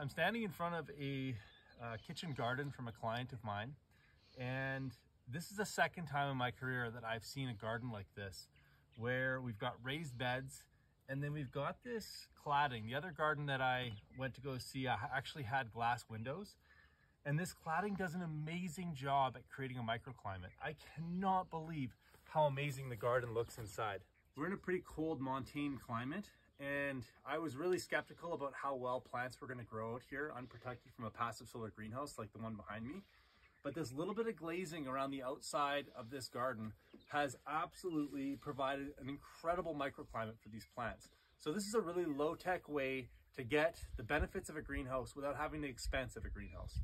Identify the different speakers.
Speaker 1: I'm standing in front of a uh, kitchen garden from a client of mine, and this is the second time in my career that I've seen a garden like this, where we've got raised beds, and then we've got this cladding. The other garden that I went to go see I actually had glass windows, and this cladding does an amazing job at creating a microclimate. I cannot believe how amazing the garden looks inside. We're in a pretty cold montane climate, and I was really skeptical about how well plants were gonna grow out here unprotected from a passive solar greenhouse like the one behind me. But this little bit of glazing around the outside of this garden has absolutely provided an incredible microclimate for these plants. So this is a really low-tech way to get the benefits of a greenhouse without having the expense of a greenhouse.